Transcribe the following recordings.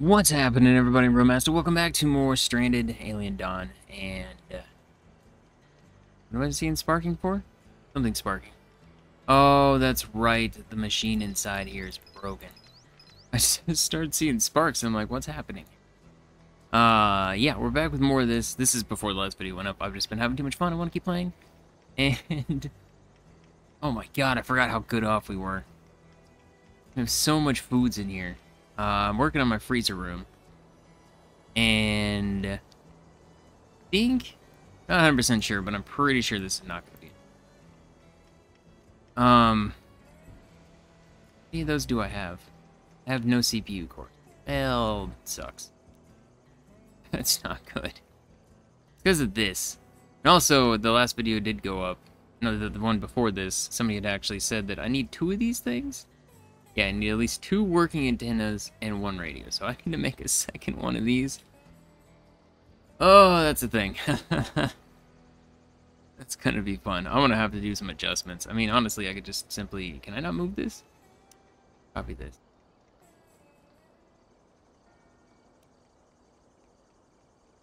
What's happening, everybody? Grillmastah, welcome back to more Stranded Alien Dawn. And, uh, what am I seeing sparking for? Something sparking. Oh, that's right. The machine inside here is broken. I just started seeing sparks, and I'm like, what's happening? Uh, yeah, we're back with more of this. This is before the last video went up. I've just been having too much fun. I want to keep playing. And, oh my god, I forgot how good off we were. We have so much foods in here. Uh, I'm working on my freezer room. And I think, not 100% sure, but I'm pretty sure this is not going to be. Um, how many of those do I have? I have no CPU core. Well, sucks. That's not good. Because of this. And also, the last video did go up. No, the, the one before this, somebody had actually said that I need two of these things. Yeah, I need at least two working antennas and one radio. So I need to make a second one of these. Oh, that's a thing. that's gonna be fun. I'm gonna have to do some adjustments. I mean, honestly, I could just simply... Can I not move this? Copy this.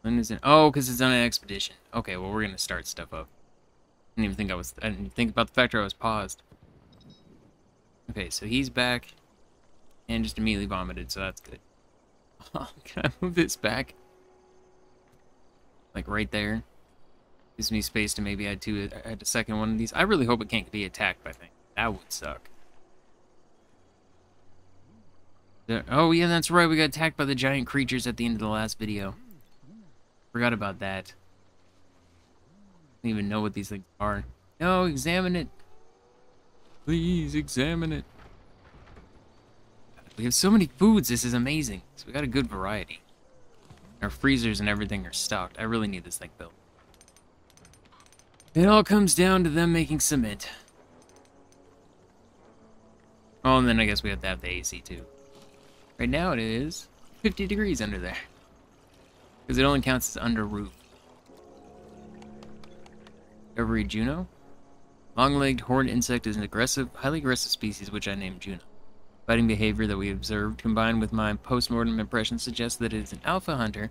When is it? Oh, because it's on an expedition. Okay, well, we're gonna start stuff up. I didn't even think I was... I didn't think about the fact I was paused. Okay, so he's back and just immediately vomited, so that's good. Oh, can I move this back? Like right there? Gives me space to maybe add two, add a second one of these. I really hope it can't be attacked by things. That would suck. There, oh yeah, that's right. We got attacked by the giant creatures at the end of the last video. Forgot about that. I don't even know what these things are. No, examine it. Please examine it. We have so many foods, this is amazing. So we got a good variety. Our freezers and everything are stocked. I really need this thing built. It all comes down to them making cement. Oh, and then I guess we have to have the AC too. Right now it is 50 degrees under there. Because it only counts as under roof. Every Juno? Long-legged horned insect is an aggressive, highly aggressive species which I named Juno. Fighting behavior that we observed, combined with my post-mortem impression, suggests that it is an alpha hunter.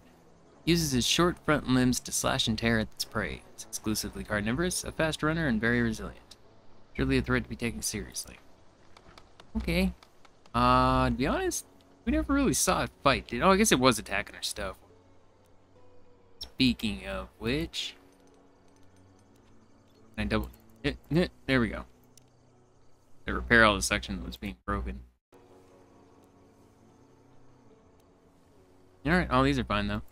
Uses his short front limbs to slash and tear at its prey. It's exclusively carnivorous, a fast runner, and very resilient. Surely a threat to be taken seriously. Okay. Uh, to be honest, we never really saw it fight. Did oh, I guess it was attacking our stuff. Speaking of which, I double there we go. To repair all the section that was being broken. Alright, all these are fine though.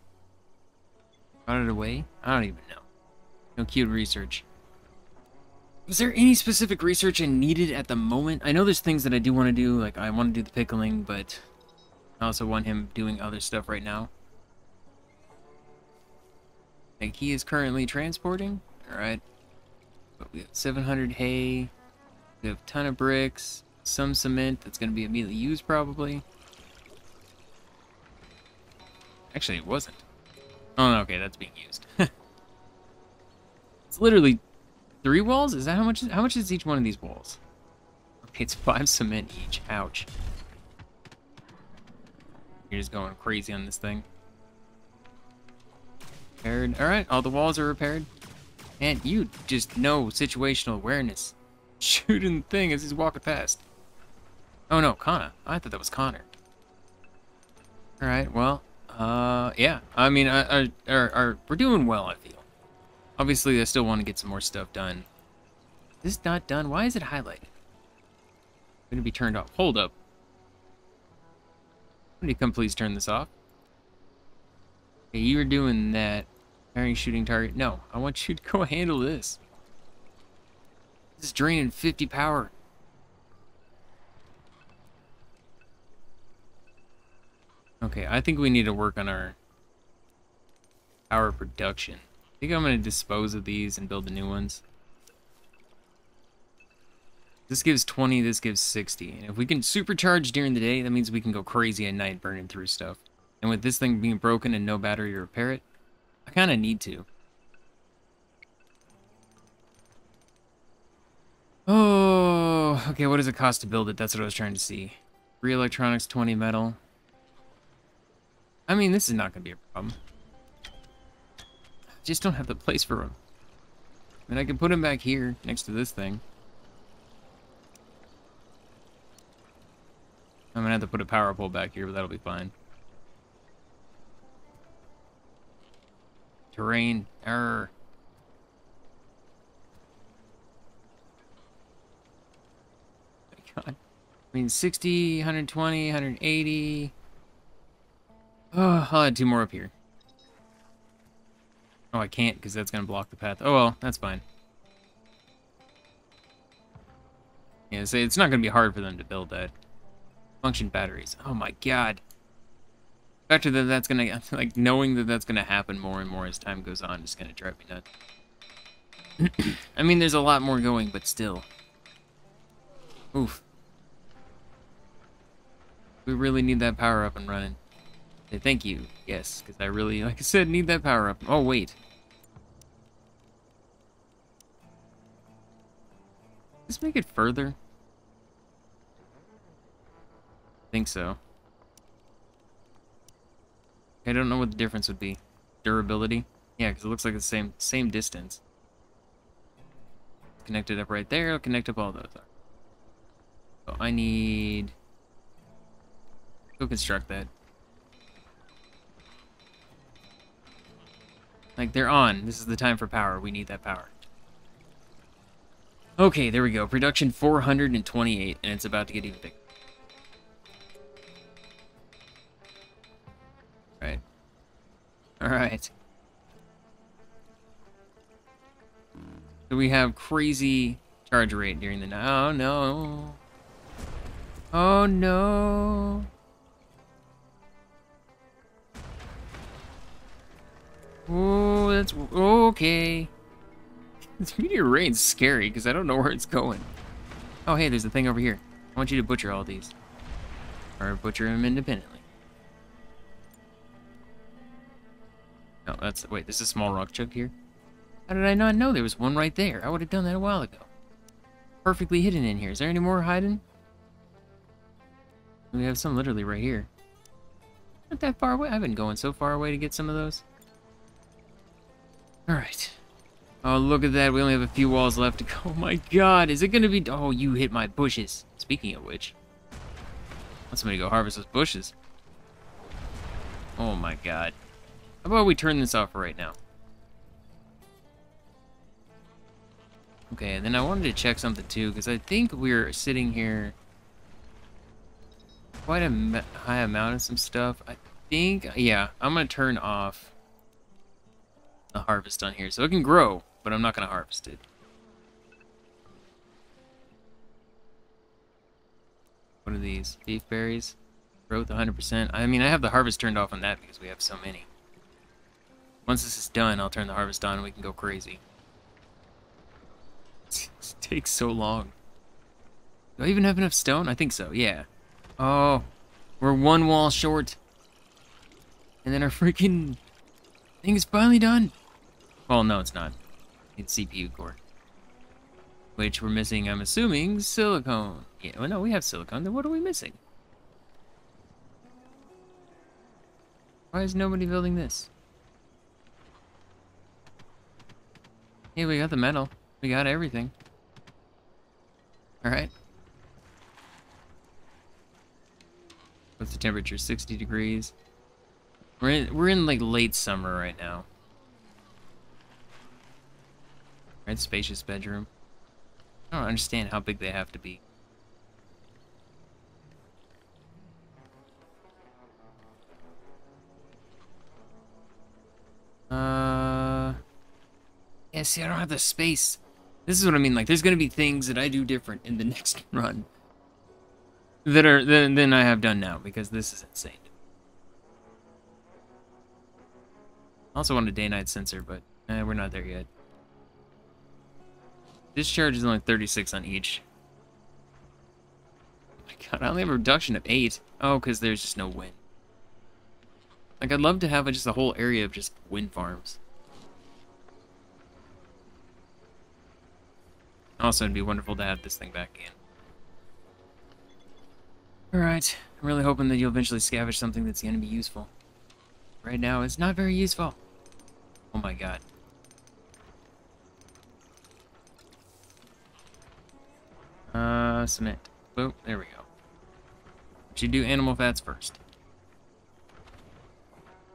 Got it away? I don't even know. No cute research. Was there any specific research I needed at the moment? I know there's things that I do want to do, like I want to do the pickling, but I also want him doing other stuff right now. Like he is currently transporting? Alright. But we have 700 hay. We have a ton of bricks. Some cement that's going to be immediately used, probably. Actually, it wasn't. Oh, okay, that's being used. it's literally three walls? Is that how much? How much is each one of these walls? Okay, it's five cement each. Ouch. You're just going crazy on this thing. Repaired. Alright, all the walls are repaired. And you just know situational awareness. Shooting the thing as he's walking past. Oh no, Connor. I thought that was Connor. Alright, well, uh, yeah. I mean, I, I, are, are, we're doing well, I feel. Obviously, I still want to get some more stuff done. This is not done. Why is it highlighted? Going to be turned off. Hold up. You come please turn this off? Okay, you were doing that. Firing shooting target. No, I want you to go handle this. This is draining 50 power. Okay, I think we need to work on our power production. I think I'm going to dispose of these and build the new ones. This gives 20, this gives 60. And if we can supercharge during the day, that means we can go crazy at night burning through stuff. And with this thing being broken and no battery to repair it, kind of need to. Oh, okay, what does it cost to build it? That's what I was trying to see. Three electronics, 20 metal. I mean, this is not going to be a problem. I just don't have the place for him. I mean, I can put him back here next to this thing. I'm gonna have to put a power pole back here, but that'll be fine. Terrain. Error. God. I mean, 60, 120, 180. Oh, I'll add two more up here. Oh, I can't because that's going to block the path. Oh, well, that's fine. Yeah, so it's not going to be hard for them to build that. Function batteries. Oh my god. That that's to, like, knowing that that's to happen more and more as time goes on is to drive me nuts. I mean, there's a lot more going, but still. Oof. We really need that power up and running. Thank you. Yes, because I really, like I said, need that power up. Oh, wait. Let's make it further. I think so. I don't know what the difference would be. Durability? Yeah, because it looks like the same same distance. Connect it up right there. I'll connect up all those. So I need... Go construct that. Like, they're on. This is the time for power. We need that power. Okay, there we go. Production 428, and it's about to get even bigger. Alright. So we have crazy charge rate during the night. Oh, no. Oh, no. Oh, that's okay. This meteor rain's scary because I don't know where it's going. Oh, hey, there's a thing over here. I want you to butcher all these. Or butcher them independently. No, that's... Wait, there's a small rock chunk here? How did I not know there was one right there? I would have done that a while ago. Perfectly hidden in here. Is there any more hiding? We have some literally right here. Not that far away. I've been going so far away to get some of those. Alright. Oh, look at that. We only have a few walls left to go. Oh my god, is it gonna be... Oh, you hit my bushes. Speaking of which. Let somebody go harvest those bushes. Oh my god. How about we turn this off right now? Okay, then I wanted to check something too, because I think we're sitting here quite a high amount of some stuff. I think, yeah, I'm going to turn off the harvest on here. So it can grow, but I'm not going to harvest it. What are these? Beef berries? Growth 100%. I mean, I have the harvest turned off on that because we have so many. Once this is done, I'll turn the harvest on and we can go crazy. it takes so long. Do I even have enough stone? I think so, yeah. Oh, we're one wall short. And then our freaking thing is finally done. Well, no, it's not. It's CPU core. Which we're missing, I'm assuming, silicone. Yeah, well, no, we have silicone. Then what are we missing? Why is nobody building this? Yeah, we got the metal. We got everything. Alright. What's the temperature? 60 degrees. We're in, we're in like late summer right now. Right, spacious bedroom. I don't understand how big they have to be. Yeah, see, I don't have the space. This is what I mean. Like, there's gonna be things that I do different in the next run that are than, than I have done now because this is insane. I also want a day-night sensor, but eh, we're not there yet. Discharge is only 36 on each. Oh my god, I only have a reduction of 8. Oh, because there's just no wind. Like, I'd love to have just a whole area of just wind farms. Also, it'd be wonderful to have this thing back in. Alright, I'm really hoping that you'll eventually scavenge something that's going to be useful. right now it's not very useful. Oh my god. Uh, cement. Boom, there we go. Should do animal fats first.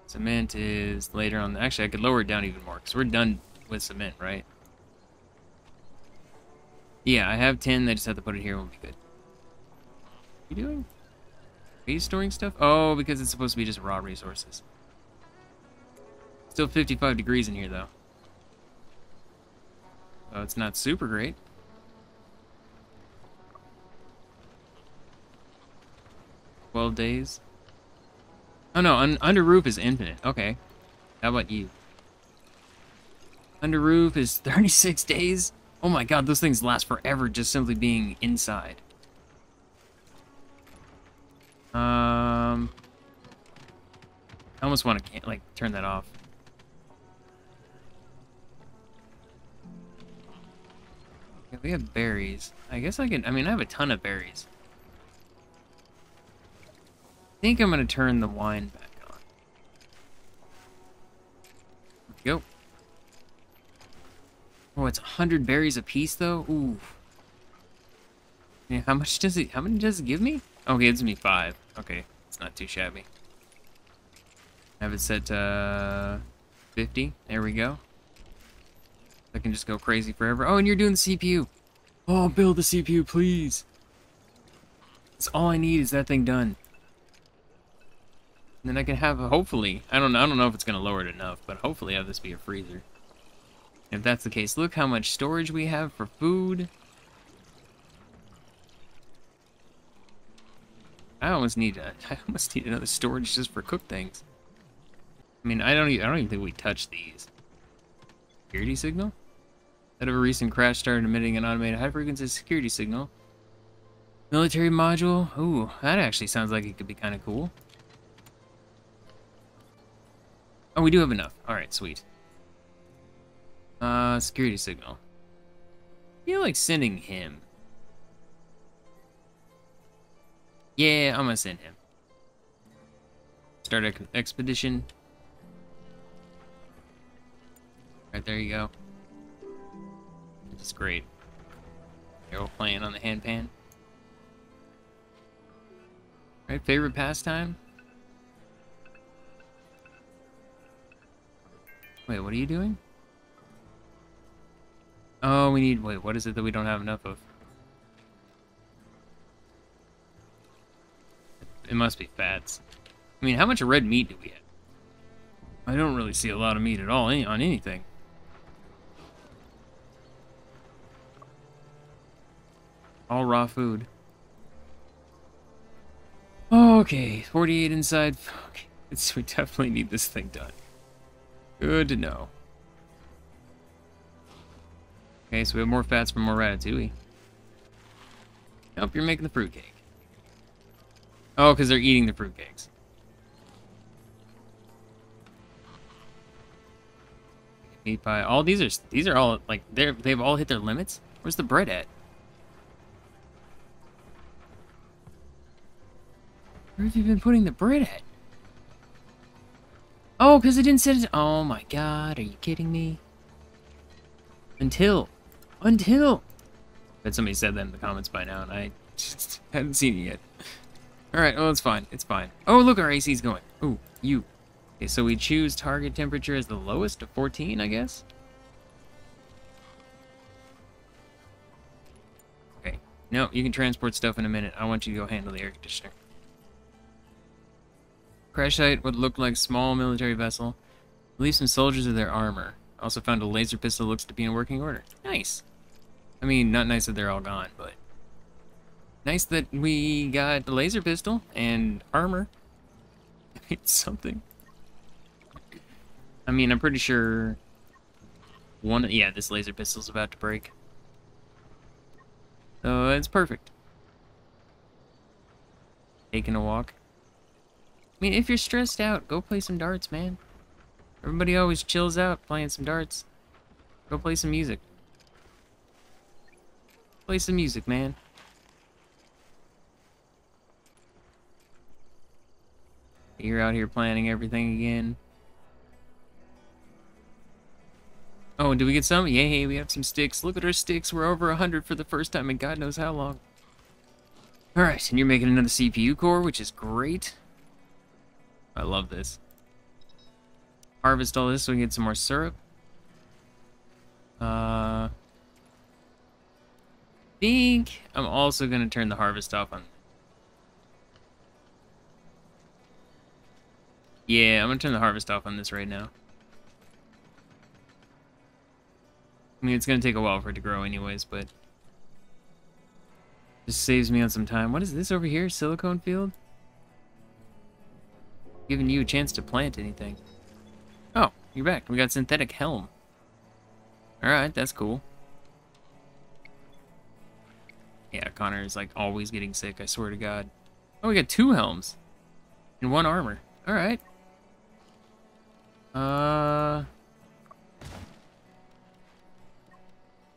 Cement is later on. Actually, I could lower it down even more because we're done with cement, right? Yeah, I have 10. I just have to put it here. It won't be good. What are you doing? Are you storing stuff? Oh, because it's supposed to be just raw resources. Still 55 degrees in here, though. Oh, it's not super great. Twelve days. Oh no, un under roof is infinite. Okay. How about you? Under roof is 36 days. Oh my god, those things last forever just simply being inside. Um, I almost want to like turn that off. Yeah, we have berries. I guess I can. I mean, I have a ton of berries. I think I'm gonna turn the wine back on. Go. Oh, it's 100 berries a piece, though? Ooh. Yeah, how much does it, how many does it give me? Oh, it gives me five. Okay, it's not too shabby. I Have it set to uh, 50. There we go. I can just go crazy forever. Oh, and you're doing the CPU. Oh, build the CPU, please. That's all I need is that thing done. And then I can have, hopefully, I don't know, I don't know if it's going to lower it enough, but hopefully have this be a freezer. If that's the case, look how much storage we have for food. I almost need a, I almost need another storage just for cooked things. I mean, I don't even, I don't even think we touch these. Security signal? That of a recent crash started emitting an automated high-frequency security signal. Military module? Ooh, that actually sounds like it could be kind of cool. Oh, we do have enough. Alright, sweet. Uh, security signal. I feel like sending him. Yeah, I'm gonna send him. Start an expedition. Right there you go. It's great. You're all playing on the handpan. Right, favorite pastime? Wait, what are you doing? Oh, we need... Wait, what is it that we don't have enough of? It must be fats. I mean, how much red meat do we have? I don't really see a lot of meat at all on anything. All raw food. Okay, 48 inside. Okay, it's, we definitely need this thing done. Good to know. Okay, so we have more fats for more ratatouille. Nope, you're making the fruitcake. Oh, because they're eating the fruitcakes. Meat pie. All these are these are all like they're they've all hit their limits. Where's the bread at? Where have you been putting the bread at? Oh, because it didn't set it. Oh my god, are you kidding me? Until until. Bet somebody said that in the comments by now, and I just hadn't seen it yet. Alright, well, it's fine. It's fine. Oh, look, our AC's going. Ooh, you. Okay, so we choose target temperature as the lowest of 14, I guess? Okay. No, you can transport stuff in a minute. I want you to go handle the air conditioner. Crash site would look like small military vessel. Leave some soldiers of their armor. Also found a laser pistol looks to be in working order. Nice. I mean, not nice that they're all gone, but nice that we got the laser pistol and armor. Something. I mean, I'm pretty sure one. Yeah, this laser pistol's about to break. So it's perfect. Taking a walk. I mean, if you're stressed out, go play some darts, man. Everybody always chills out playing some darts. Go play some music. Play some music, man. You're out here planning everything again. Oh, do we get some? Yay, we have some sticks. Look at our sticks. We're over 100 for the first time in God knows how long. Alright, and you're making another CPU core, which is great. I love this. Harvest all this so we can get some more syrup. Uh, think I'm also going to turn the harvest off on... Yeah, I'm going to turn the harvest off on this right now. I mean, it's going to take a while for it to grow anyways, but... Just saves me on some time. What is this over here? Silicone field? Giving you a chance to plant anything. Oh, you're back. We got synthetic helm. Alright, that's cool. Yeah, Connor is like always getting sick, I swear to God. Oh, we got two helms. And one armor. Alright. Uh...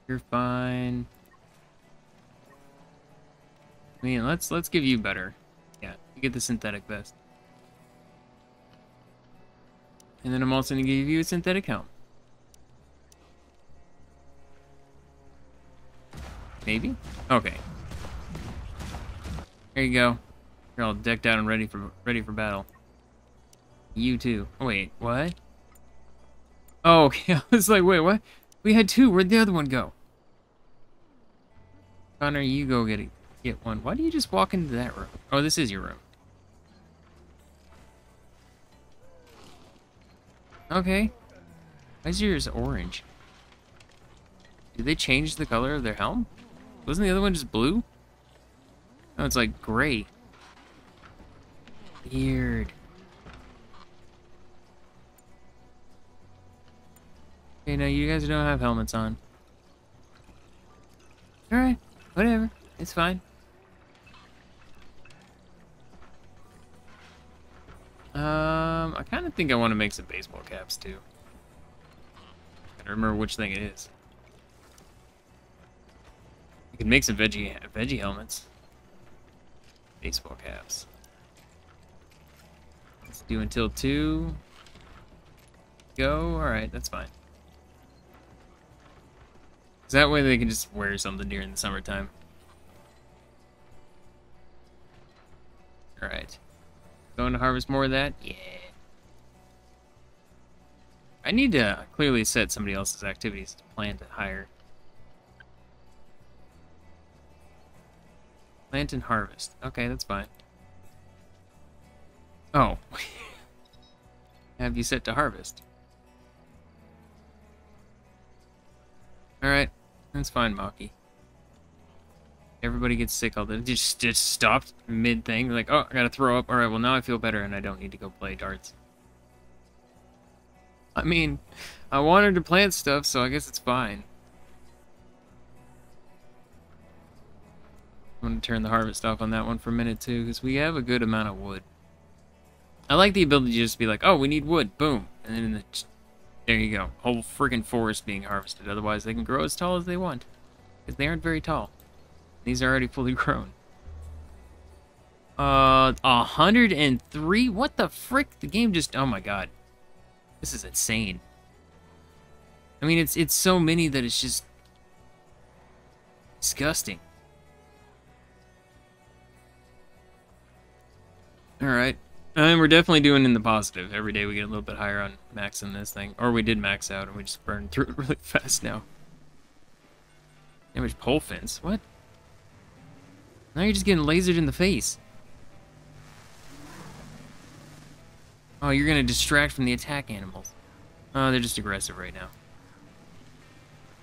You're fine. I mean, let's let's give you better. Yeah, you get the synthetic vest. And then I'm also gonna give you a synthetic helm. Maybe? Okay. There you go. You're all decked out and ready for ready for battle. You too. Oh, wait, what? Oh, okay. I was like, wait, what? We had two. Where'd the other one go? Connor, you go get it. Get one. Why do you just walk into that room? Oh, this is your room. Okay. Why is yours orange? Did they change the color of their helm? Wasn't the other one just blue? Oh, it's like gray. Weird. Okay, now you guys don't have helmets on. Alright, whatever. It's fine. Um, I kind of think I want to make some baseball caps, too. I don't remember which thing it is. Can make some veggie veggie helmets. Baseball caps. Let's do until two. Go. All right, that's fine. Cause that way they can just wear something during the summertime. All right. Going to harvest more of that? Yeah. I need to clearly set somebody else's activities to plan to hire. Plant and harvest. Okay, that's fine. Oh. Have you set to harvest? Alright, that's fine, Maki. Everybody gets sick all the just just stopped mid thing. Like, oh, I gotta throw up. All right, well now I feel better and I don't need to go play darts. I mean, I wanted to plant stuff, so I guess it's fine. I'm gonna turn the harvest off on that one for a minute too, because we have a good amount of wood. I like the ability to just be like, oh, we need wood, boom, and then the, there you go, whole freaking forest being harvested. Otherwise, they can grow as tall as they want, because they aren't very tall. These are already fully grown. Uh, 103? What the frick? The game just, oh my god. This is insane. I mean, it's it's so many that it's just disgusting. Alright. And we're definitely doing in the positive. Every day we get a little bit higher on maxing this thing. Or we did max out and we just burned through it really fast now. Damage pole fence. What? Now you're just getting lasered in the face. Oh, you're gonna distract from the attack animals. Oh, they're just aggressive right now.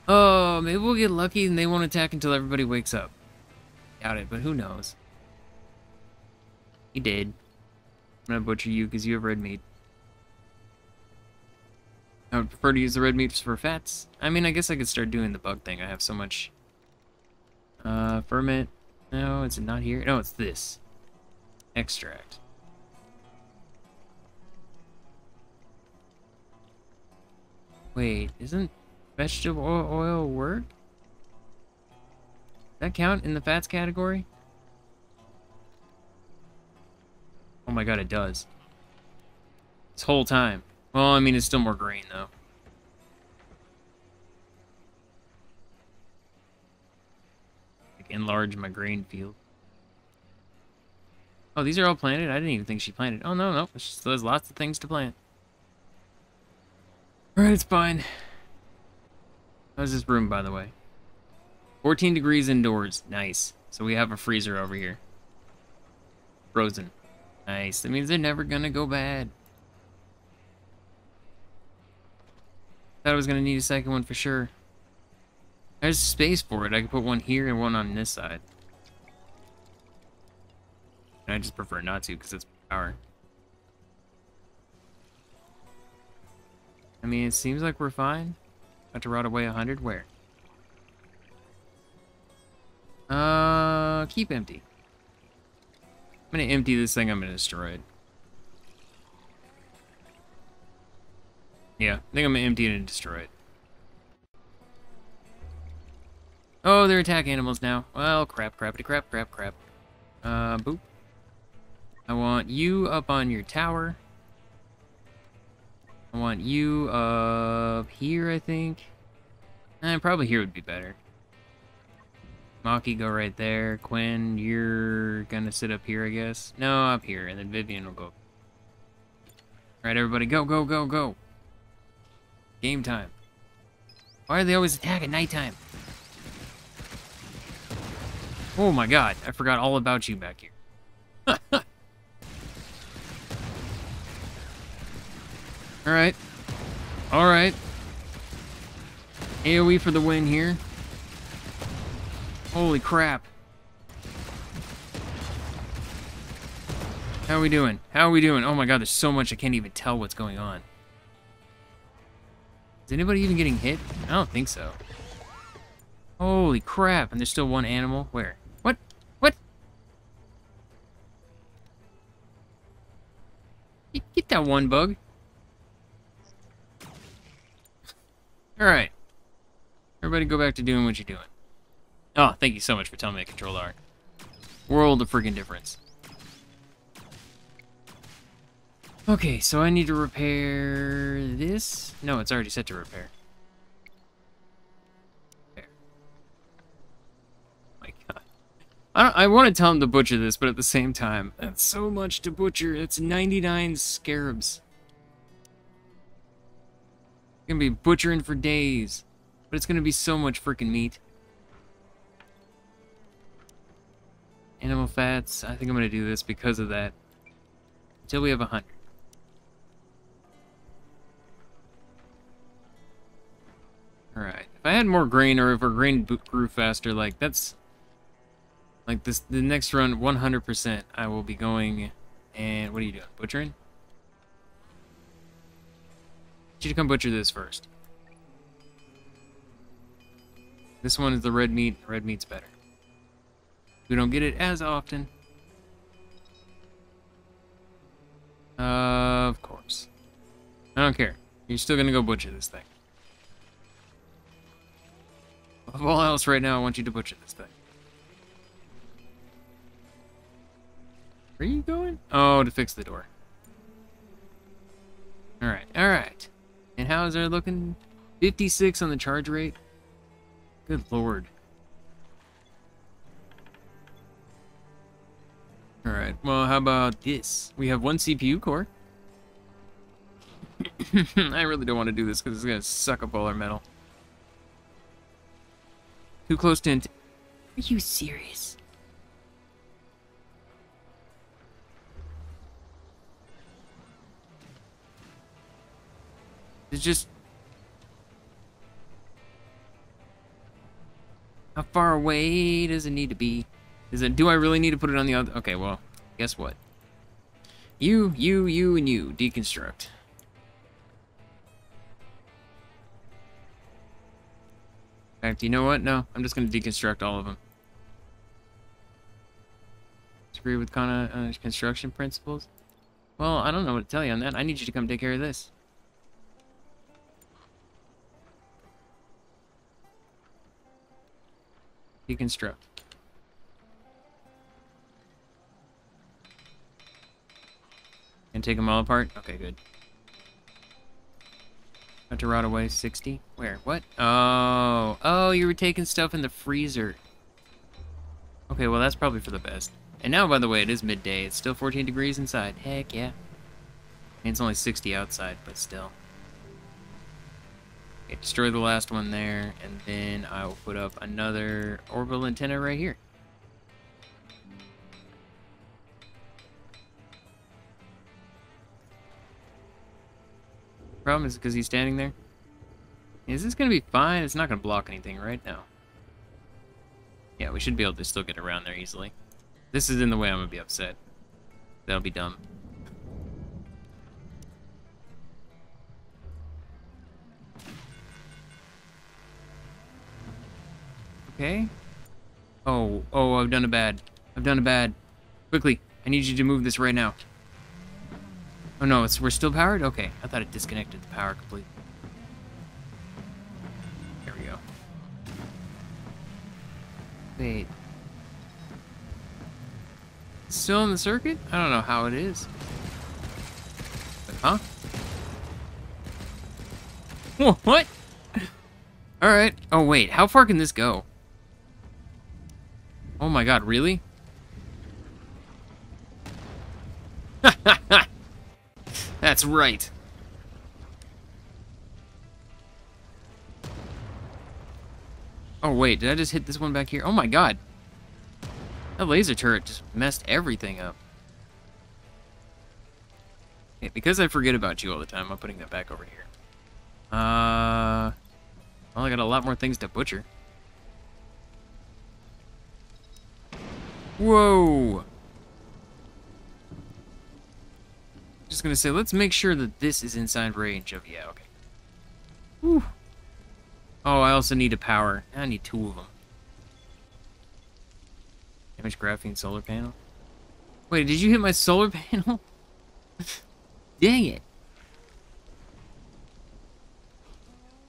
Oh, maybe we'll get lucky and they won't attack until everybody wakes up. Doubt it, but who knows. He did. I'm gonna butcher you because you have red meat. I would prefer to use the red meat for fats. I mean, I guess I could start doing the bug thing. I have so much uh, ferment. No, it's not here. No, it's this. Extract. Wait, isn't vegetable oil work? that count in the fats category? Oh my god, it does. This whole time. Well, I mean, it's still more green, though. Like, enlarge my grain field. Oh, these are all planted? I didn't even think she planted. Oh, no, no. Just, there's lots of things to plant. Alright, it's fine. How's this room, by the way? 14 degrees indoors. Nice. So we have a freezer over here. Frozen. Nice. That means they're never gonna go bad. Thought I was gonna need a second one for sure. There's space for it. I could put one here and one on this side. And I just prefer not to because it's power. I mean, it seems like we're fine. About to rot away 100? Where? Uh, keep empty. I'm gonna empty this thing, I'm gonna destroy it. Yeah, I think I'm gonna empty it and destroy it. Oh, they're attack animals now. Well, crap, crappity crap, crap, crap. Uh, boop. I want you up on your tower. I want you up here, I think. Eh, probably here would be better. Maki, go right there. Quinn, you're gonna sit up here, I guess. No, up here, and then Vivian will go. Alright, everybody, go, go, go, go. Game time. Why do they always attack at nighttime? Oh my god, I forgot all about you back here. Alright. Alright. AoE for the win here. Holy crap. How are we doing? How are we doing? Oh my god, there's so much I can't even tell what's going on. Is anybody even getting hit? I don't think so. Holy crap, and there's still one animal? Where? What? What? Get that one bug. Alright. Everybody go back to doing what you're doing. Oh, thank you so much for telling me I control art. World of freaking difference. Okay, so I need to repair this. No, it's already set to repair. Repair. My God. I, I want to tell him to butcher this, but at the same time, that's so much to butcher. It's 99 scarabs. Gonna be butchering for days, but it's gonna be so much freaking meat. Animal fats. I think I'm going to do this because of that. Until we have a hundred. Alright. If I had more grain, or if our grain grew faster, like, that's... Like, this, the next run, 100%, I will be going... And what are you doing? Butchering? You to come butcher this first. This one is the red meat. Red meat's better. We don't get it as often. Uh, of course. I don't care. You're still gonna go butcher this thing. Above all else right now, I want you to butcher this thing. Where are you going? Oh, to fix the door. Alright, alright. And how is it looking? 56 on the charge rate? Good lord. Alright, well, how about this? We have one CPU core. I really don't want to do this because it's going to suck up all our metal. Too close to... Are you serious? It's just... How far away does it need to be? Is it, do I really need to put it on the other? Okay, well, guess what? You, you, you, and you. Deconstruct. In fact, you know what? No, I'm just going to deconstruct all of them. Disagree with kind uh, construction principles? Well, I don't know what to tell you on that. I need you to come take care of this. Deconstruct. Take them all apart? Okay, good. About to rot away 60. Where? What? Oh. Oh, you were taking stuff in the freezer. Okay, well, that's probably for the best. And now, by the way, it is midday. It's still 14 degrees inside. Heck yeah. And it's only 60 outside, but still. Okay, destroy the last one there, and then I will put up another orbital antenna right here. Problem is because he's standing there. Is this going to be fine? It's not going to block anything right now. Yeah, we should be able to still get around there easily. This is in the way, I'm going to be upset. That'll be dumb. Okay. Oh, oh, I've done a bad. I've done a bad. Quickly, I need you to move this right now. Oh no, it's we're still powered? Okay, I thought it disconnected the power completely. There we go. Wait. Still in the circuit? I don't know how it is. Huh? What? Alright. Oh wait, how far can this go? Oh my god, really? That's right. Oh wait, did I just hit this one back here? Oh my god. That laser turret just messed everything up. Because I forget about you all the time, I'm putting that back over here. Uh, well, I got a lot more things to butcher. Whoa! Just gonna say, let's make sure that this is inside range of, yeah, okay. Whew. Oh, I also need a power. I need two of them. Damage graphene solar panel. Wait, did you hit my solar panel? Dang it.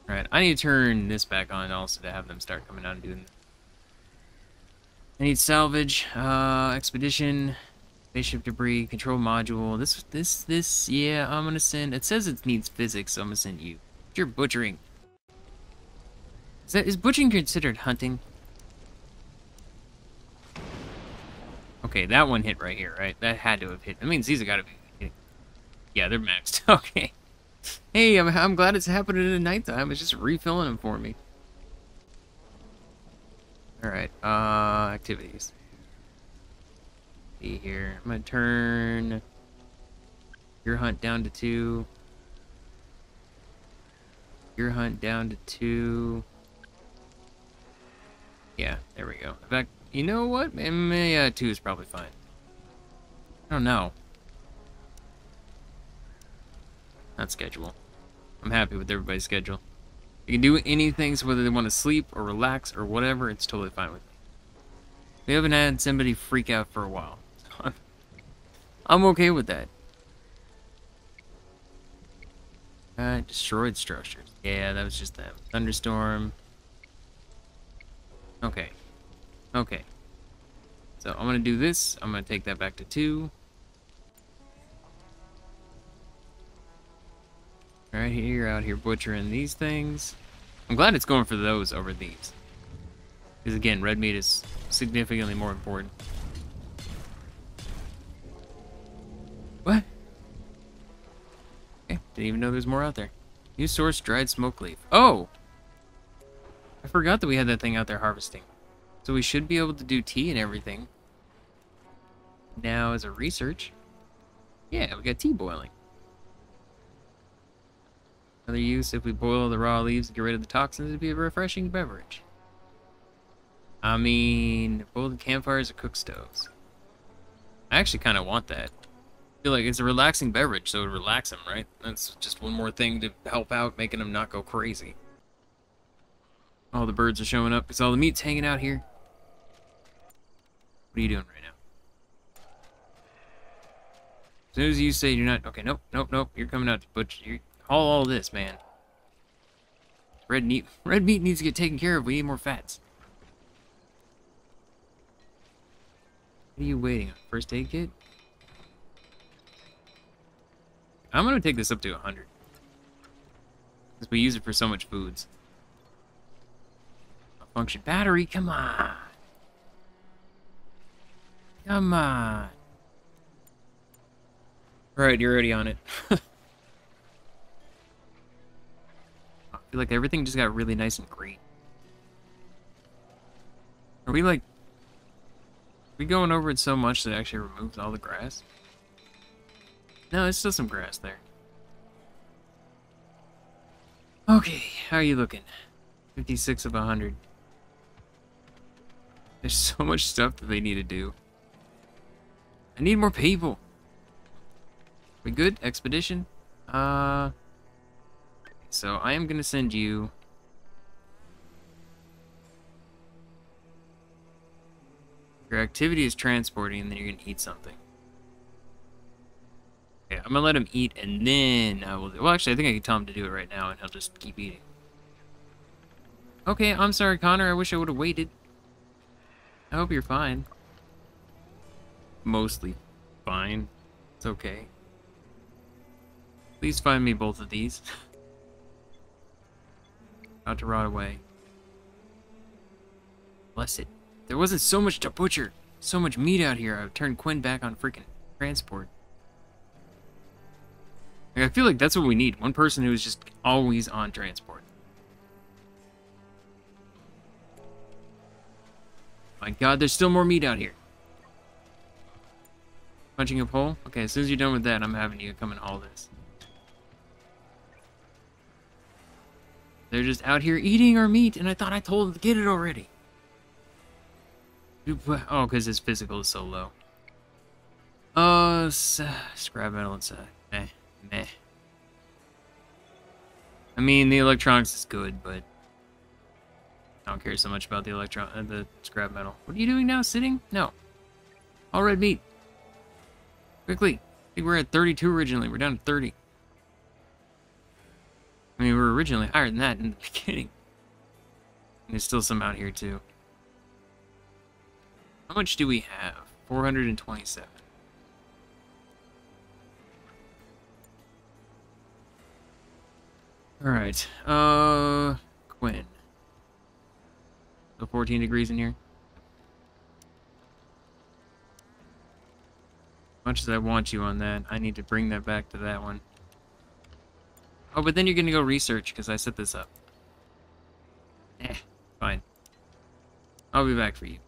Alright, I need to turn this back on also to have them start coming out and doing I need salvage, uh, expedition, spaceship debris, control module. This, this, this, yeah, I'm gonna send, it says it needs physics, so I'm gonna send you. You're butchering. Is that, is butchering considered hunting? Okay, that one hit right here, right? That had to have hit. That means these have got to be hitting. Yeah, they're maxed. Okay. Hey, I'm, I'm glad it's happening at nighttime. It's just refilling them for me. Alright, uh, activities. See here. I'm gonna turn your hunt down to two. Your hunt down to two. Yeah, there we go. In fact, you know what? Mm, yeah, two is probably fine. I don't know. Not schedule. I'm happy with everybody's schedule. You can do anything, so whether they want to sleep or relax or whatever, it's totally fine with me. We haven't had somebody freak out for a while. I'm, okay with that. Uh, destroyed structures. Yeah, that was just that. Thunderstorm. Okay. Okay. So I'm going to do this. I'm going to take that back to 2. Right here, out here butchering these things. I'm glad it's going for those over these. Because again, red meat is significantly more important. What? Okay, didn't even know there's more out there. New source, dried smoke leaf. Oh! I forgot that we had that thing out there harvesting. So we should be able to do tea and everything. Now, as a research, yeah, we got tea boiling. Another use, if we boil the raw leaves and get rid of the toxins, it'd be a refreshing beverage. I mean, boil the campfires or cook stoves. I actually kind of want that. Feel like it's a relaxing beverage, so it relax them, right? That's just one more thing to help out, making them not go crazy. All the birds are showing up because all the meat's hanging out here. What are you doing right now? As soon as you say you're not... Okay, nope, nope, nope. You're coming out to butcher... You're, all, all this, man. Red meat, red meat needs to get taken care of. We need more fats. What are you waiting on? First aid kit? I'm gonna take this up to 100. Because we use it for so much foods. Function battery, come on. Come on. Right, you're already on it. I feel like everything just got really nice and green. Are we like... Are we going over it so much that it actually removes all the grass? No, there's still some grass there. Okay, how are you looking? 56 of 100. There's so much stuff that they need to do. I need more people. We good? Expedition? Uh... So I am gonna send you... Your activity is transporting, and then you're gonna eat something. Okay, I'm gonna let him eat, and then I will... Well, actually, I think I can tell him to do it right now, and he'll just keep eating. Okay, I'm sorry, Connor. I wish I would have waited. I hope you're fine. Mostly fine. It's okay. Please find me both of these. About to rot away. Bless it. There wasn't so much to butcher. So much meat out here. I would turn Quinn back on freaking transport. Like, I feel like that's what we need. One person who is just always on transport. My god, there's still more meat out here. Punching a pole? Okay, as soon as you're done with that, I'm having you come and haul this. They're just out here eating our meat, and I thought I told them to get it already. Oh, because his physical is so low. Uh, scrap metal inside. Meh, meh. I mean, the electronics is good, but I don't care so much about the electron, uh, the scrap metal. What are you doing now? Sitting? No. All red meat. Quickly. I think we're at 32 originally. We're down to 30. I mean, we were originally higher than that in the beginning. And there's still some out here, too. How much do we have? 427. Alright. Uh, Quinn. So 14 degrees in here. much as I want you on that, I need to bring that back to that one. Oh, but then you're gonna go research because I set this up. Eh, fine. I'll be back for you.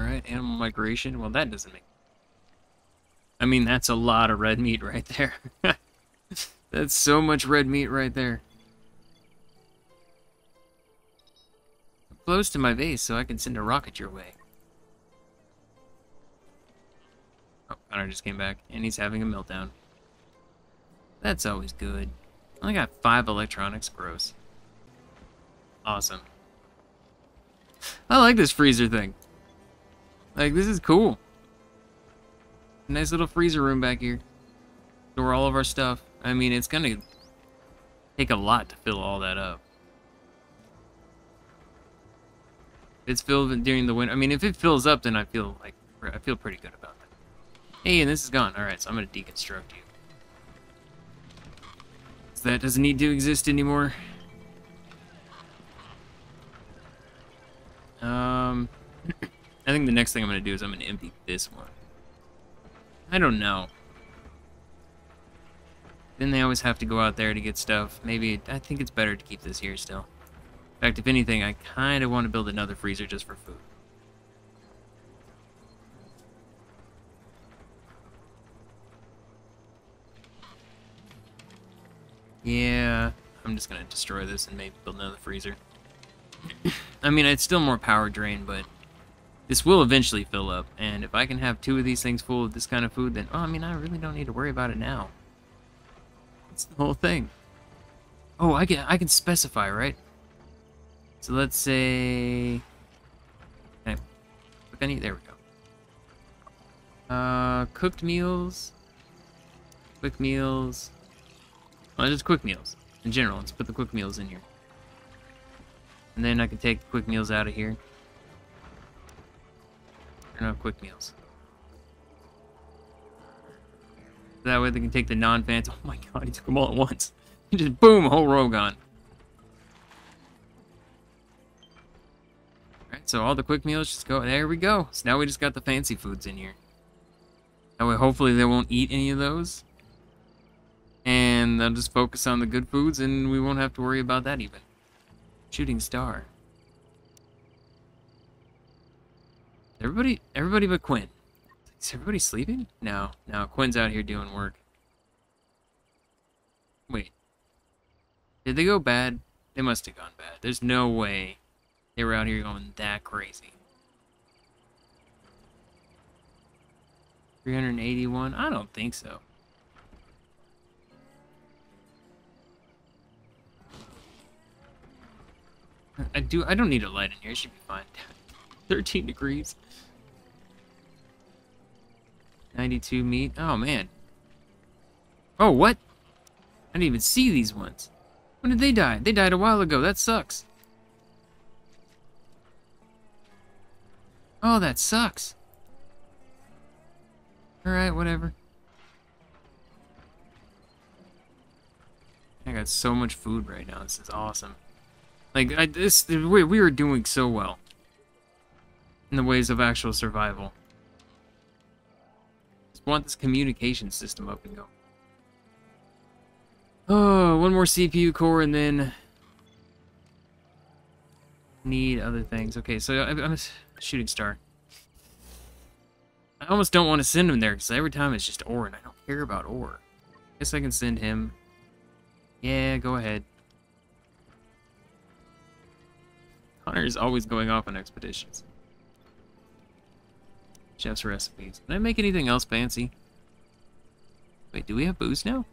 Alright, animal migration. Well, that doesn't make... I mean, that's a lot of red meat right there. that's so much red meat right there. Close to my base so I can send a rocket your way. Oh, Connor just came back, and he's having a meltdown. That's always good. I only got five electronics. Gross. Awesome. I like this freezer thing. Like, this is cool. Nice little freezer room back here. Store all of our stuff. I mean, it's gonna take a lot to fill all that up. it's filled during the winter. I mean, if it fills up, then I feel like I feel pretty good about that. Hey, and this is gone. All right, so I'm gonna deconstruct you. So that doesn't need to exist anymore. Um, I think the next thing I'm gonna do is I'm gonna empty this one. I don't know. Then they always have to go out there to get stuff. Maybe I think it's better to keep this here still. In fact, if anything, I kind of want to build another freezer just for food. Yeah, I'm just to destroy this and maybe build another freezer. I mean, it's still more power drain, but this will eventually fill up. And if I can have two of these things full of this kind of food, then, oh, I mean, I really don't need to worry about it now. That's the whole thing. Oh, I can, I can specify, right? So let's say... Okay. Any... There we go. Uh, cooked meals. Quick meals. Well, just quick meals. In general, let's put the quick meals in here. And then I can take the quick meals out of here. Off quick meals. That way they can take the non-fancy. Oh my god, he took them all at once. He just boom, whole row gone. Alright, so all the quick meals just go. There we go. So now we just got the fancy foods in here. That way, hopefully, they won't eat any of those. And they'll just focus on the good foods, and we won't have to worry about that even. Shooting star. Everybody, everybody but Quinn. Is everybody sleeping? No, no. Quinn's out here doing work. Wait. Did they go bad? They must have gone bad. There's no way they were out here going that crazy. 381? I don't think so. I do I don't need a light in here, it should be fine. 13 degrees. 92 meat. Oh man. Oh what? I didn't even see these ones. When did they die? They died a while ago. That sucks. Oh, that sucks. Alright, whatever. I got so much food right now. This is awesome. Like, I, this, we, we were doing so well. In the ways of actual survival. Just want this communication system up and go. Oh, one more CPU core and then need other things. Okay, so I, I'm a shooting star. I almost don't want to send him there because every time it's just ore and I don't care about ore. Guess I can send him. Yeah, go ahead. Connor is always going off on expeditions. Chef's recipes. Can I make anything else fancy? Wait, do we have booze now?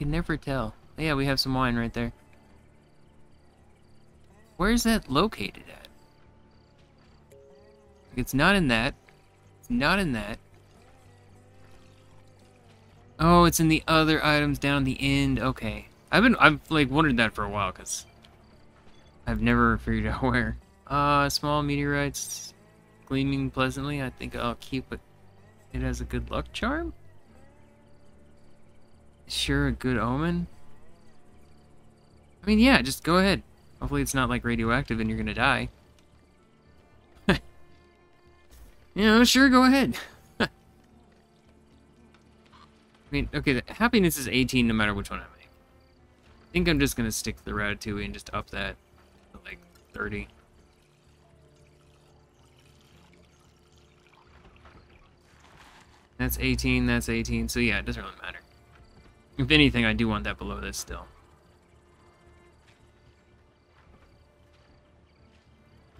can never tell. Oh, yeah, we have some wine right there. Where's that located at? It's not in that. It's not in that. Oh, it's in the other items down the end. Okay. I've been, I've like wondered that for a while because I've never figured out where. Uh, small meteorites gleaming pleasantly. I think I'll keep it. It has a good luck charm? Sure, a good omen? I mean, yeah, just go ahead. Hopefully it's not, like, radioactive and you're gonna die. you know, sure, go ahead. I mean, okay, happiness is 18 no matter which one I make. I think I'm just gonna stick to the Ratatouille and just up that like, 30. That's 18, that's 18, so yeah, it doesn't really matter. If anything, I do want that below this still.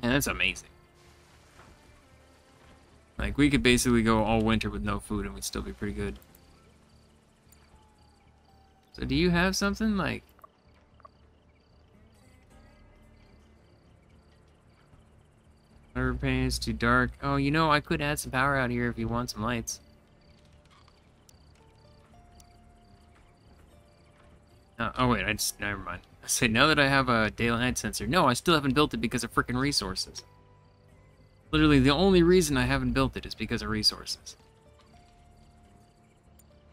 And that's amazing. Like, we could basically go all winter with no food and we'd still be pretty good. So do you have something, like... Paint is too dark. Oh, you know, I could add some power out here if you want some lights. Uh, oh wait, I just never mind. I say now that I have a daylight sensor. No, I still haven't built it because of freaking resources. Literally, the only reason I haven't built it is because of resources.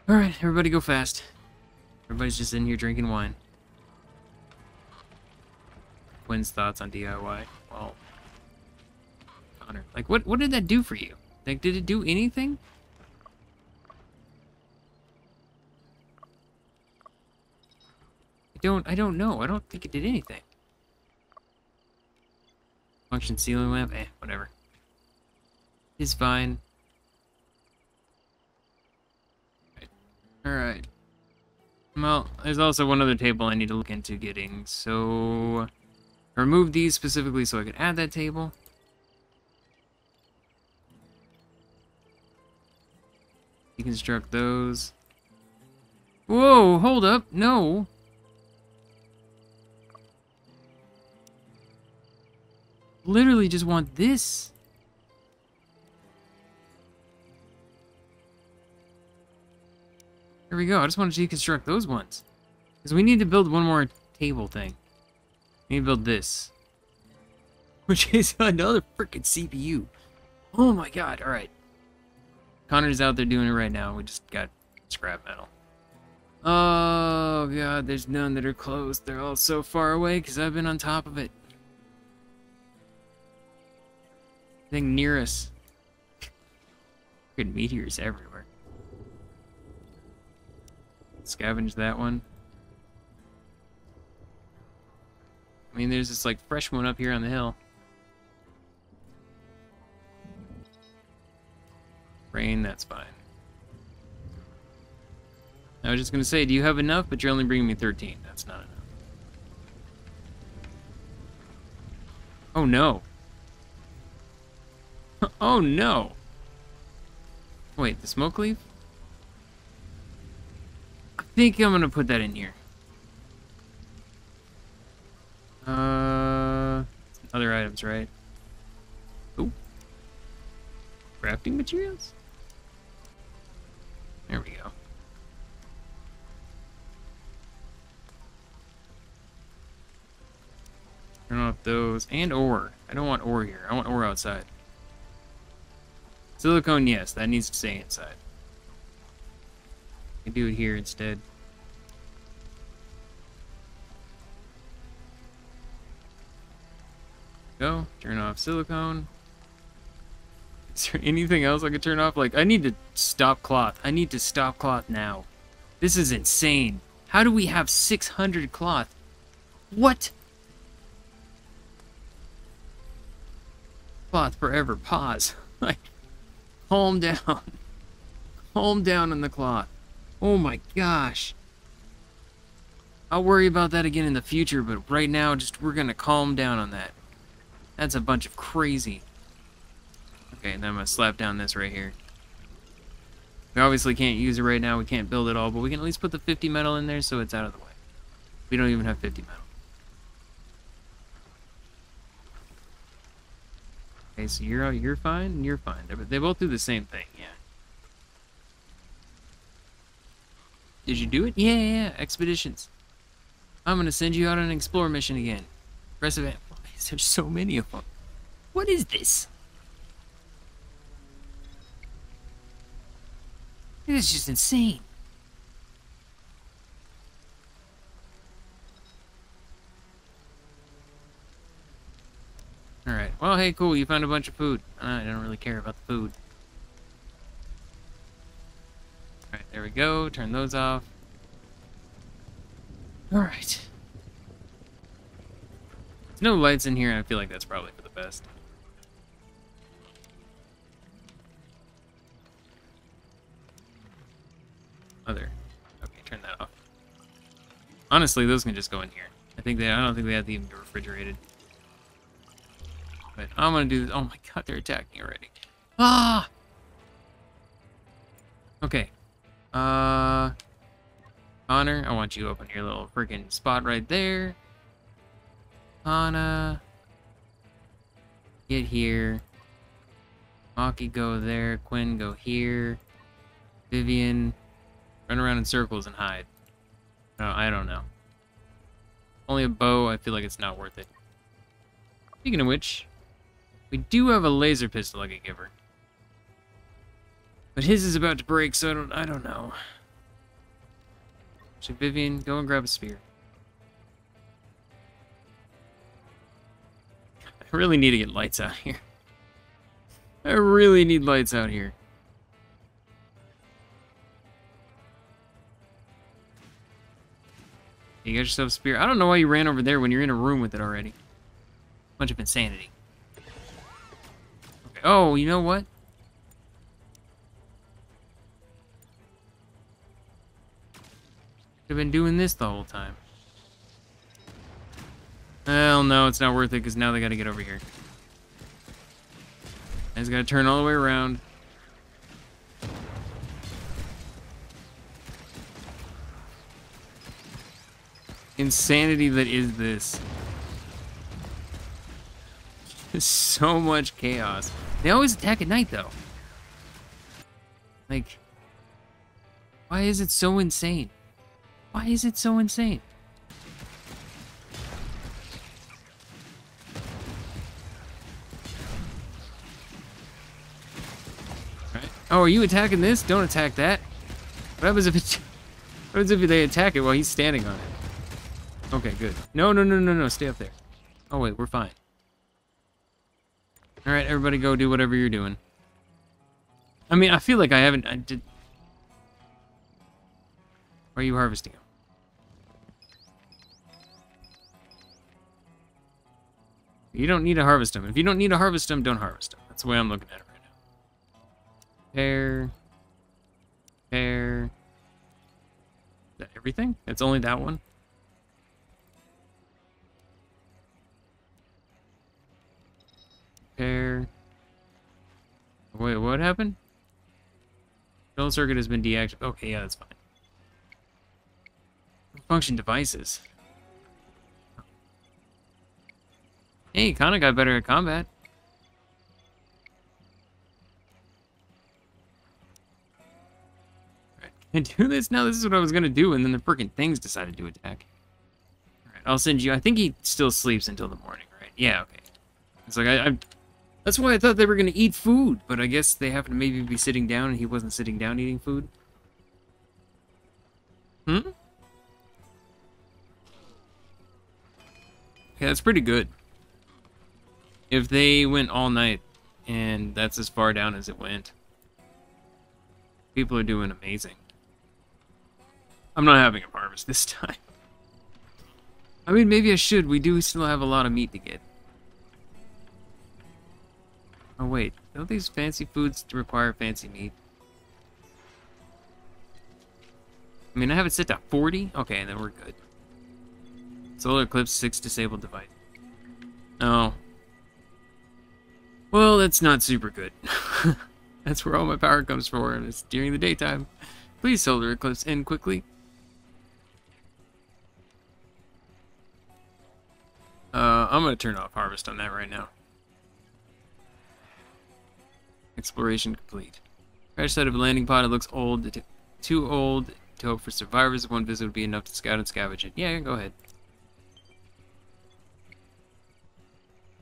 Alright, everybody go fast. Everybody's just in here drinking wine. Quinn's thoughts on DIY. Like, what, what did that do for you? Like, did it do anything? I don't, I don't know. I don't think it did anything. Function ceiling lamp? Eh, whatever. It's fine. Alright. Well, there's also one other table I need to look into getting, so... remove these specifically so I can add that table. Deconstruct those. Whoa, hold up, no! literally just want this. Here we go. I just want to deconstruct those ones. Because we need to build one more table thing. We need to build this. which is another freaking CPU. Oh my god, alright. Connor's out there doing it right now. We just got scrap metal. Oh god, there's none that are close. They're all so far away because I've been on top of it. Thing near us. Good meteors everywhere. Scavenge that one. I mean, there's this like fresh one up here on the hill. Rain, that's fine. I was just gonna say, do you have enough? But you're only bringing me 13. That's not enough. Oh no. oh no. Wait, the smoke leaf? I think I'm gonna put that in here. Uh, other items, right? Oh, crafting materials. There we go. Turn off those. And ore. I don't want ore here. I want ore outside. Silicone, yes. That needs to stay inside. I can do it here instead. Go. Turn off silicone. Is there anything else I could turn off? Like, I need to stop cloth. I need to stop cloth now. This is insane. How do we have 600 cloth? What? Cloth forever. Pause. Like, calm down. Calm down on the cloth. Oh my gosh. I'll worry about that again in the future, but right now, just we're gonna calm down on that. That's a bunch of crazy. Okay, then I'm gonna slap down this right here. We obviously can't use it right now, we can't build it all, but we can at least put the 50 metal in there so it's out of the way. We don't even have 50 metal. Okay, so you're you're fine, and you're fine. They, they both do the same thing, yeah. Did you do it? Yeah, yeah, yeah, expeditions. I'm gonna send you out on an explore mission again. Rest of it. There's so many of them. What is this? This is just insane. Alright, well, hey, cool, you found a bunch of food. I don't really care about the food. Alright, there we go. Turn those off. Alright. There's no lights in here, I feel like that's probably for the best. Other. Okay, turn that off. Honestly, those can just go in here. I think they. I don't think they have to even be refrigerated. But I'm gonna do this. Oh my god, they're attacking already. Ah! Okay. Uh. Connor, I want you to open your little freaking spot right there. Hana. Get here. Maki go there. Quinn go here. Vivian. Run around in circles and hide. No, I don't know. Only a bow, I feel like it's not worth it. Speaking of which, we do have a laser pistol I could give her. But his is about to break, so I don't I don't know. So Vivian go and grab a spear? I really need to get lights out here. I really need lights out here. You got yourself a spear. I don't know why you ran over there when you're in a room with it already. Bunch of insanity. Okay. Oh, you know what? I've been doing this the whole time. Well, no, it's not worth it because now they got to get over here. I just got to turn all the way around. insanity that is this. So much chaos. They always attack at night, though. Like, why is it so insane? Why is it so insane? Oh, are you attacking this? Don't attack that. What happens if it... What happens if they attack it while he's standing on it? Okay, good. No, no, no, no, no. Stay up there. Oh, wait. We're fine. Alright, everybody go do whatever you're doing. I mean, I feel like I haven't... I did... Are you harvesting them? You don't need to harvest them. If you don't need to harvest them, don't harvest them. That's the way I'm looking at it right now. Pear. Pear. Is that everything? It's only that one? Pear. Wait, what happened? Control circuit has been deactivated. Okay, yeah, that's fine. Function devices. Hey, kinda got better at combat. Can I do this? now? this is what I was gonna do, and then the freaking things decided to attack. Alright, I'll send you. I think he still sleeps until the morning, right? Yeah, okay. It's like, I, I that's why I thought they were gonna eat food, but I guess they happen to maybe be sitting down and he wasn't sitting down eating food. Hmm? Yeah, that's pretty good. If they went all night, and that's as far down as it went, people are doing amazing. I'm not having a harvest this time. I mean, maybe I should. We do still have a lot of meat to get. Oh, wait. Don't these fancy foods require fancy meat? I mean, I have it set to 40? Okay, then we're good. Solar Eclipse 6 disabled device. Oh. Well, that's not super good. that's where all my power comes from, and it's during the daytime. Please Solar Eclipse end quickly. Uh, I'm gonna turn off Harvest on that right now. Exploration complete. Crash site of a landing pod. It looks old. Too old to hope for survivors. One visit would be enough to scout and scavenge it. Yeah, go ahead.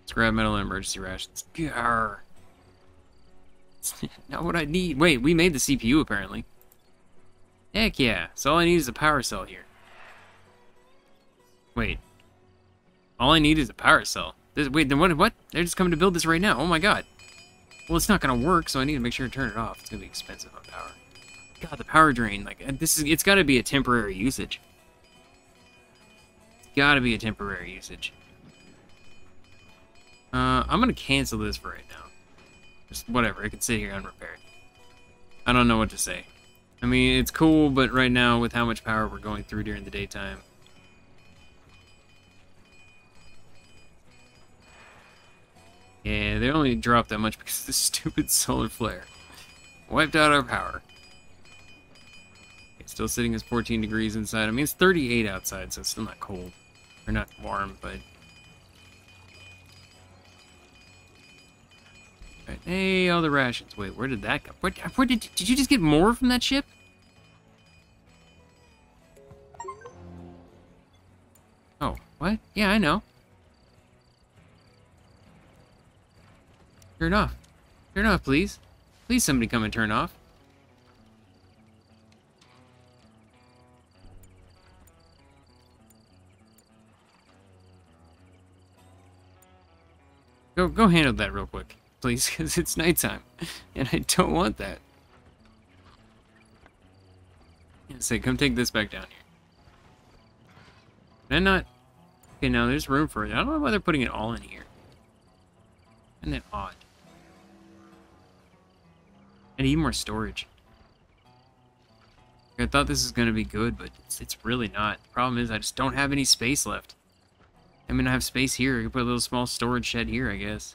Scrap metal and emergency rations. Grr. Not what I need. Wait, we made the CPU apparently. Heck yeah. So all I need is a power cell here. Wait. All I need is a power cell. This, wait, then what? What? They're just coming to build this right now. Oh my god. Well, it's not gonna work, so I need to make sure to turn it off. It's gonna be expensive on power. God, the power drain. Like uh, this is. It's got to be a temporary usage. It's got to be a temporary usage. Uh, I'm gonna cancel this for right now. Just whatever. It can sit here unrepaired. I don't know what to say. I mean, it's cool, but right now, with how much power we're going through during the daytime, they only dropped that much because of the stupid solar flare. Wiped out our power. Okay, still sitting at 14 degrees inside. I mean, it's 38 outside, so it's still not cold. Or not warm, but... Right. Hey, all the rations. Wait, where did that go? Where, where did, did you just get more from that ship? Oh, what? Yeah, I know. Turn off. Turn off, please. Please somebody come and turn off. Go, go handle that real quick, please, because it's nighttime, and I don't want that. Yeah, say, come take this back down here. Can I not? Okay, now there's room for it. I don't know why they're putting it all in here. Isn't that odd? I need more storage. I thought this was going to be good, but it's, it's really not. The problem is I just don't have any space left. I mean, I have space here. I can put a little small storage shed here, I guess.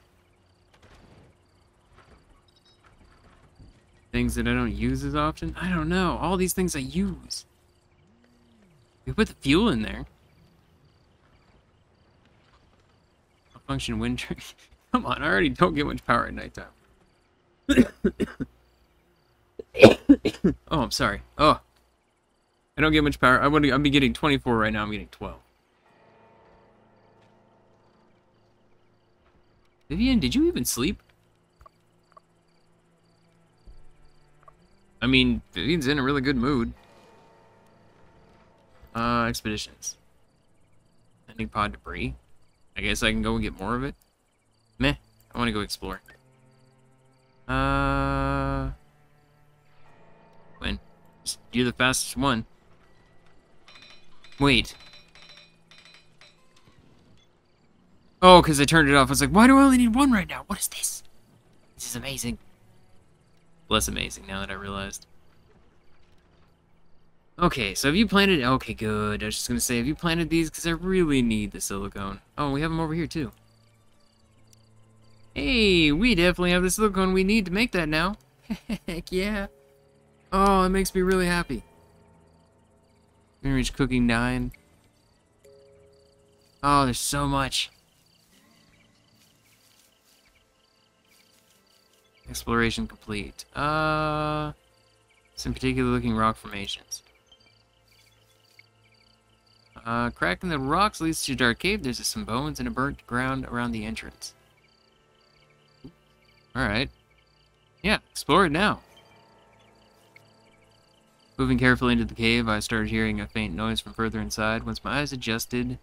Things that I don't use as often? I don't know. All these things I use. We put the fuel in there. function wind Come on, I already don't get much power at nighttime. oh, I'm sorry. Oh. I don't get much power. I would I'm be getting 24 right now. I'm getting 12. Vivian, did you even sleep? I mean, Vivian's in a really good mood. Uh, expeditions. Landing pod debris. I guess I can go and get more of it. Meh. I want to go explore. Uh... When? You're the fastest one. Wait. Oh, because I turned it off. I was like, why do I only need one right now? What is this? This is amazing. Less amazing now that I realized. Okay, so have you planted... Okay, good. I was just going to say, have you planted these? Because I really need the silicone. Oh, we have them over here, too. Hey, we definitely have the silicone we need to make that now. Heck yeah. Oh, it makes me really happy. We reach cooking 9. Oh, there's so much. Exploration complete. Uh, some particular looking rock formations. Uh, crack in the rocks leads to a dark cave. There's some bones and a burnt ground around the entrance. Alright. Yeah, explore it now. Moving carefully into the cave, I started hearing a faint noise from further inside. Once my eyes adjusted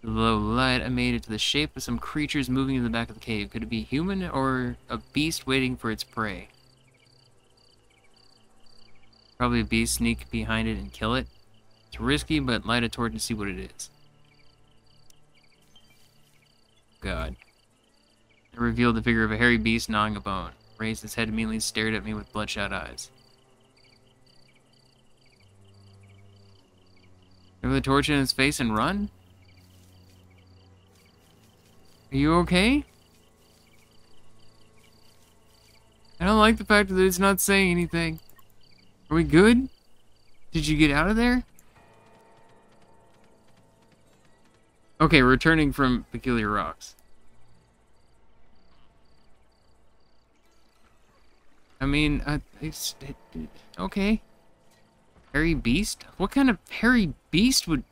to the low light, I made it to the shape of some creatures moving in the back of the cave. Could it be human or a beast waiting for its prey? Probably a beast sneak behind it and kill it. It's risky, but light a torch and see what it is. God. It revealed the figure of a hairy beast gnawing a bone. Raised its head immediately stared at me with bloodshot eyes. Throw the torch in his face and run? Are you okay? I don't like the fact that it's not saying anything. Are we good? Did you get out of there? Okay, returning from Peculiar Rocks. I mean, uh, it's, it, it, okay. Hairy beast? What kind of hairy beast would...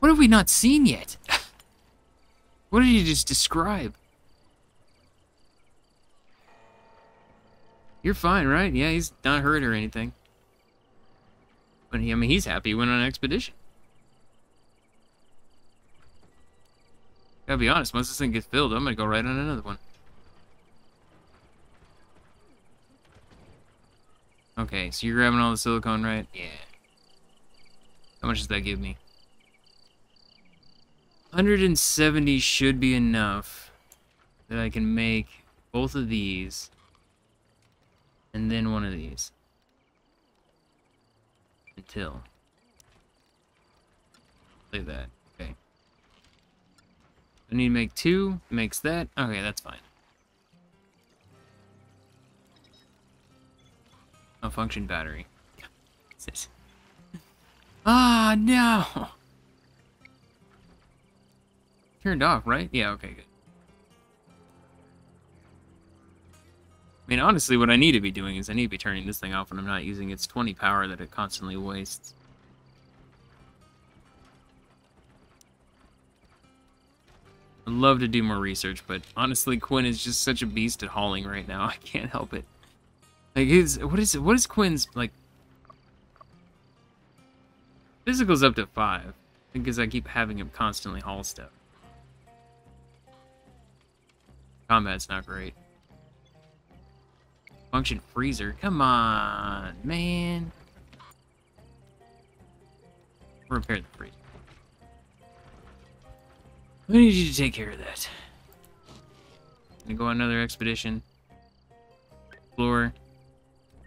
What have we not seen yet? what did you just describe? You're fine, right? Yeah, he's not hurt or anything. But he, I mean, he's happy he went on an expedition. Gotta be honest, once this thing gets filled, I'm gonna go right on another one. Okay, so you're grabbing all the silicone, right? Yeah. How much does that give me? 170 should be enough that I can make both of these and then one of these. Until. Play that. Okay. I need to make two. Makes that. Okay, that's fine. Malfunction battery. Ah, no! Turned off, right? Yeah, okay, good. I mean, honestly, what I need to be doing is I need to be turning this thing off when I'm not using its 20 power that it constantly wastes. I'd love to do more research, but honestly, Quinn is just such a beast at hauling right now. I can't help it. Like his what is what is Quinn's like Physical's up to five. Because I keep having him constantly haul stuff. Combat's not great. Function freezer. Come on, man. Repair the freezer. I need you to take care of that. Gonna go on another expedition. Explore.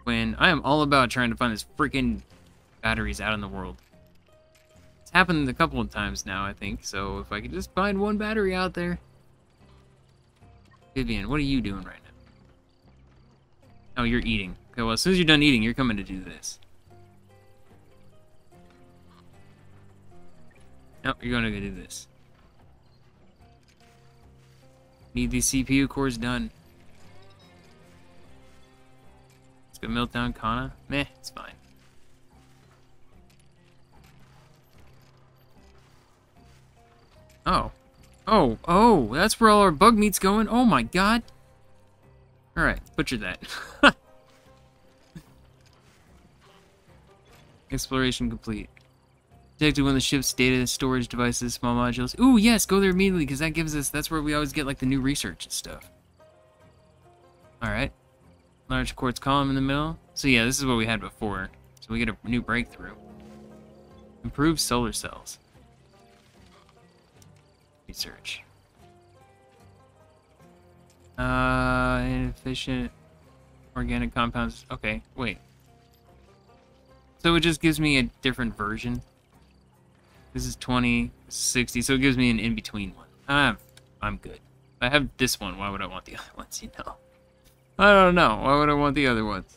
I am all about trying to find this freaking batteries out in the world. It's happened a couple of times now, I think, so if I could just find one battery out there. Vivian, what are you doing right now? Oh, you're eating. Okay, well, as soon as you're done eating, you're coming to do this. Nope, you're gonna go do this. Need these CPU cores done. Let's go melt down Kana. Meh, it's fine. Oh. Oh, oh, that's where all our bug meat's going? Oh my god. Alright, butcher that. Exploration complete. Detected one of the ship's data storage devices, small modules. Ooh, yes, go there immediately, because that gives us, that's where we always get, like, the new research and stuff. Alright. Large quartz column in the middle. So yeah, this is what we had before. So we get a new breakthrough. Improved solar cells. Research. Uh, inefficient organic compounds. Okay, wait. So it just gives me a different version. This is 20, 60, so it gives me an in-between one. I'm, I'm good. I have this one, why would I want the other ones, you know? I don't know, why would I want the other ones?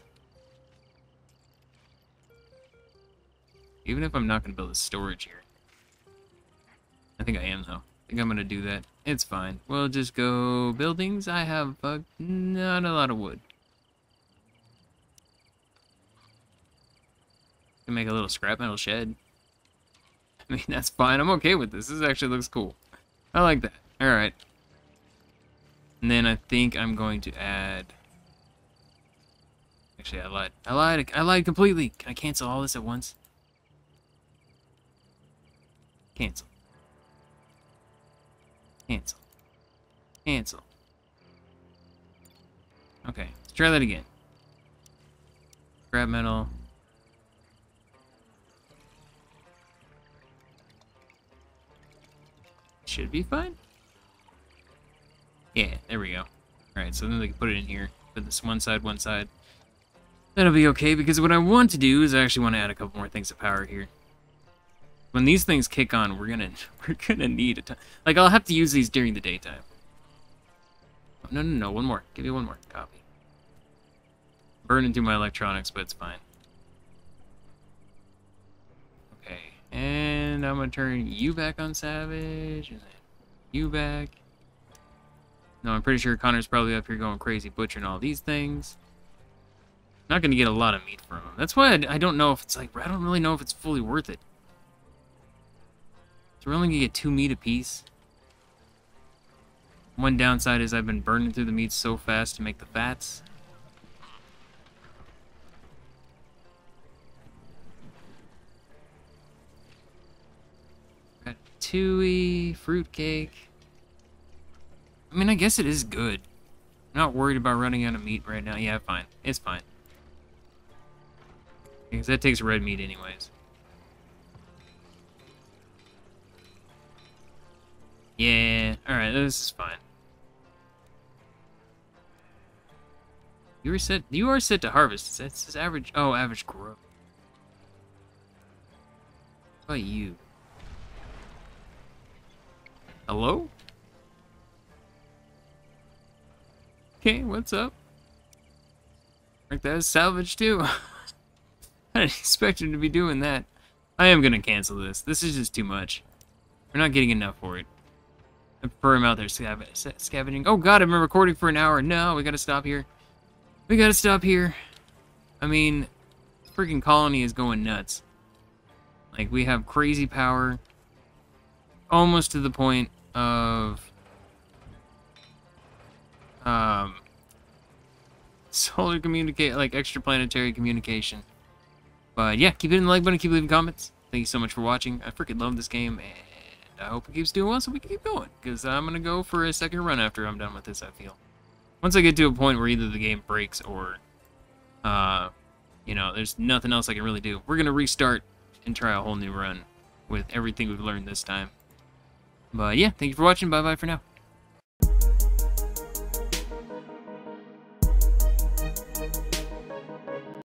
Even if I'm not going to build a storage here. I think I am, though. I think I'm going to do that. It's fine. We'll just go buildings. I have uh, not a lot of wood. Can make a little scrap metal shed. I mean, that's fine. I'm okay with this. This actually looks cool. I like that. Alright. And then I think I'm going to add... Actually, I lied. I lied. I lied completely. Can I cancel all this at once? Cancel. Cancel. Cancel. Okay, let's try that again. Grab metal. Should be fine. Yeah, there we go. Alright, so then they can put it in here. Put this one side, one side. That'll be okay, because what I want to do is I actually want to add a couple more things of power here. When these things kick on, we're gonna we're gonna need a ton. Like I'll have to use these during the daytime. Oh, no, no, no, one more. Give me one more. Copy. Burn into my electronics, but it's fine. Okay, and I'm gonna turn you back on Savage, and then you back. No, I'm pretty sure Connor's probably up here going crazy, butchering all these things. Not gonna get a lot of meat from him. That's why I, I don't know if it's like I don't really know if it's fully worth it. So we're only gonna get two meat apiece. One downside is I've been burning through the meat so fast to make the fats. Ratatouille, fruitcake. I mean, I guess it is good. I'm not worried about running out of meat right now. Yeah, fine. It's fine. Because that takes red meat anyways. Yeah, alright, this is fine. You are set you are set to harvest. It says average oh average growth. How about you? Hello? Okay, what's up? Like that is salvage too. I didn't expect him to be doing that. I am gonna cancel this. This is just too much. We're not getting enough for it. I prefer him out there scav scavenging. Oh god, I've been recording for an hour. No, we gotta stop here. We gotta stop here. I mean, freaking colony is going nuts. Like, we have crazy power. Almost to the point of... Um... Solar communicate, like extraplanetary communication. But yeah, keep hitting the like button, keep leaving comments. Thank you so much for watching. I freaking love this game, and I hope it keeps doing well so we can keep going. Because I'm going to go for a second run after I'm done with this, I feel. Once I get to a point where either the game breaks or, uh, you know, there's nothing else I can really do, we're going to restart and try a whole new run with everything we've learned this time. But yeah, thank you for watching. Bye-bye for now.